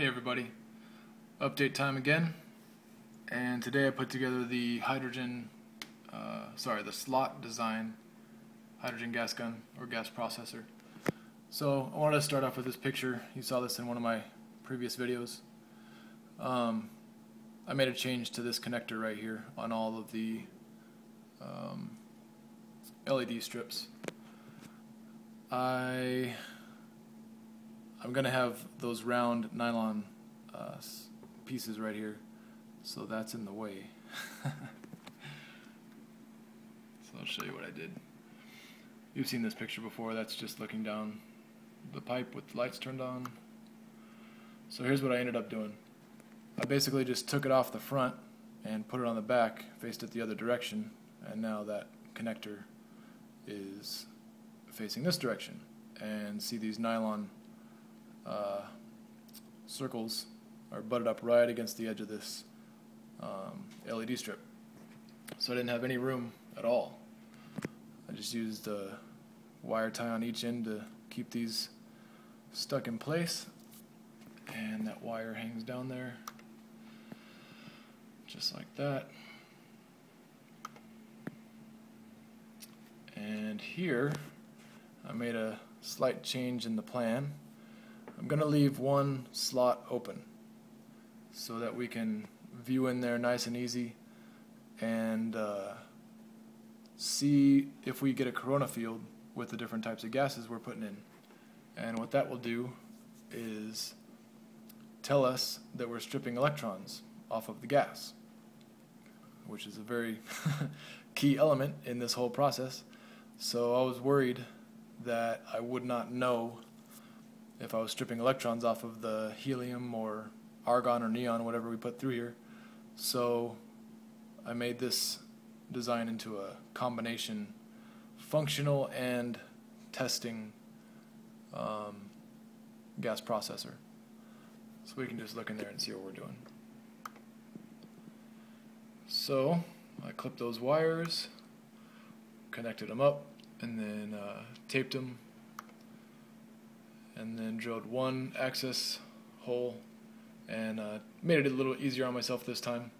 Hey everybody, update time again, and today I put together the hydrogen, uh, sorry, the slot design hydrogen gas gun or gas processor. So I wanted to start off with this picture. You saw this in one of my previous videos. Um, I made a change to this connector right here on all of the um, LED strips. I I'm gonna have those round nylon uh, pieces right here, so that's in the way. so I'll show you what I did. You've seen this picture before. That's just looking down the pipe with the lights turned on. So here's what I ended up doing. I basically just took it off the front and put it on the back, faced it the other direction, and now that connector is facing this direction. And see these nylon uh, circles are butted up right against the edge of this um, LED strip. So I didn't have any room at all. I just used a wire tie on each end to keep these stuck in place and that wire hangs down there just like that. And here I made a slight change in the plan. I'm going to leave one slot open so that we can view in there nice and easy and uh, see if we get a corona field with the different types of gases we're putting in. And what that will do is tell us that we're stripping electrons off of the gas, which is a very key element in this whole process. So I was worried that I would not know if I was stripping electrons off of the helium or argon or neon, whatever we put through here. So I made this design into a combination functional and testing um, gas processor. So we can just look in there and see what we're doing. So I clipped those wires, connected them up, and then uh, taped them and then drilled one access hole and uh, made it a little easier on myself this time.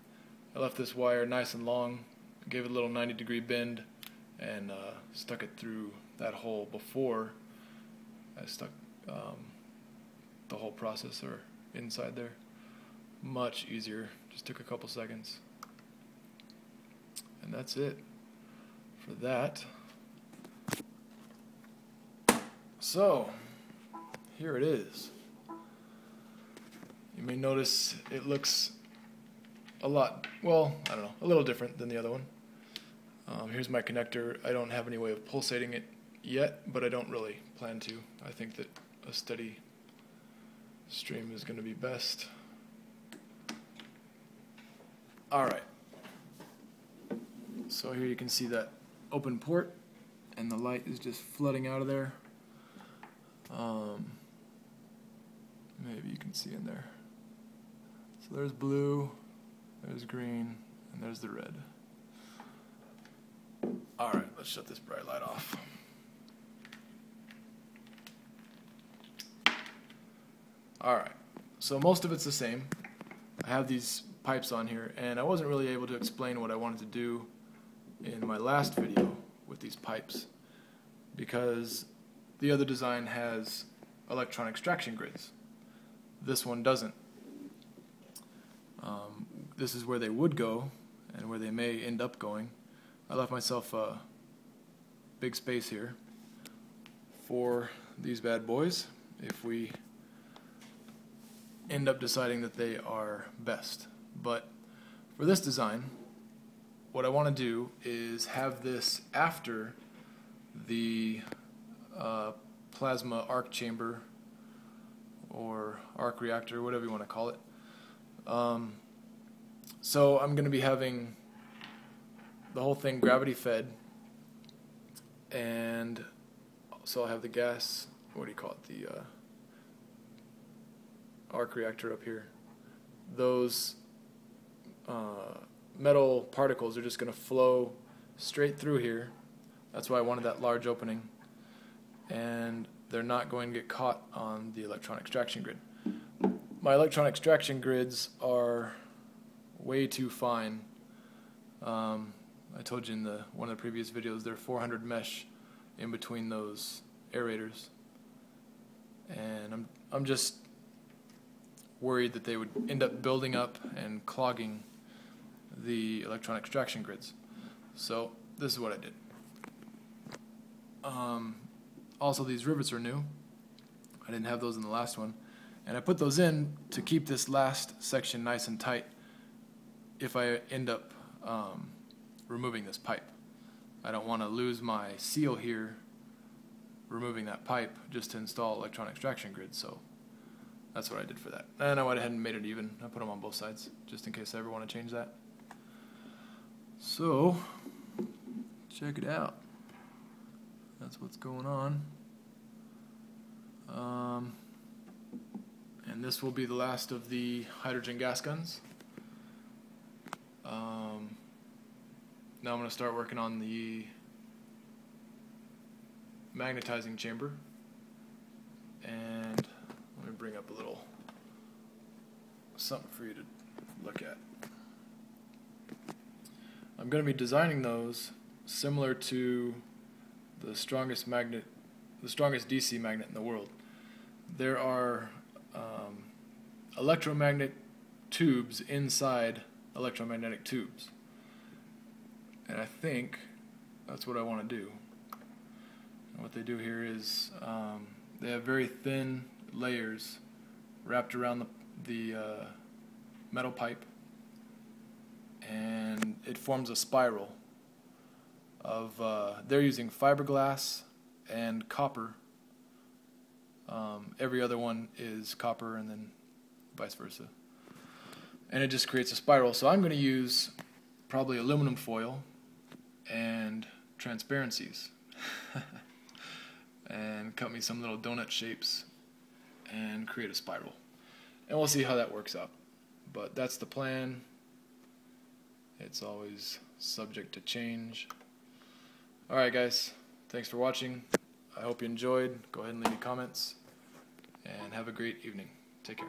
I left this wire nice and long, gave it a little 90 degree bend, and uh, stuck it through that hole before I stuck um, the whole processor inside there. Much easier, just took a couple seconds. And that's it for that. So, here it is. You may notice it looks a lot, well, I don't know, a little different than the other one. Um, here's my connector. I don't have any way of pulsating it yet, but I don't really plan to. I think that a steady stream is going to be best. Alright. So here you can see that open port, and the light is just flooding out of there. Um, maybe you can see in there. So there's blue, there's green, and there's the red. Alright, let's shut this bright light off. Alright, so most of it's the same. I have these pipes on here, and I wasn't really able to explain what I wanted to do in my last video with these pipes because the other design has electron extraction grids. This one doesn't. Um, this is where they would go and where they may end up going. I left myself a big space here for these bad boys if we end up deciding that they are best. But for this design, what I want to do is have this after the uh, plasma arc chamber or arc reactor, whatever you want to call it. Um, so I'm going to be having the whole thing gravity fed, and so I'll have the gas. What do you call it? The uh, arc reactor up here. Those uh, metal particles are just going to flow straight through here. That's why I wanted that large opening. They're not going to get caught on the electron extraction grid. my electron extraction grids are way too fine. Um, I told you in the one of the previous videos they're 400 mesh in between those aerators, and I'm I'm just worried that they would end up building up and clogging the electron extraction grids. So this is what I did. Um, also, these rivets are new. I didn't have those in the last one. And I put those in to keep this last section nice and tight if I end up um, removing this pipe. I don't want to lose my seal here removing that pipe just to install electron extraction grid. So that's what I did for that. And I went ahead and made it even. I put them on both sides just in case I ever want to change that. So check it out. That's what's going on. Um, and this will be the last of the hydrogen gas guns. Um, now I'm going to start working on the magnetizing chamber. And let me bring up a little something for you to look at. I'm going to be designing those similar to the strongest magnet, the strongest DC magnet in the world. There are um, electromagnet tubes inside electromagnetic tubes. And I think that's what I want to do. And what they do here is um, they have very thin layers wrapped around the, the uh, metal pipe and it forms a spiral of uh, they're using fiberglass and copper. Um, every other one is copper and then vice versa. And it just creates a spiral. So I'm going to use probably aluminum foil and transparencies. And cut me some little donut shapes and create a spiral. And we'll see how that works out. But that's the plan. It's always subject to change. Alright guys, thanks for watching. I hope you enjoyed. Go ahead and leave me comments. And have a great evening. Take care.